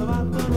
の後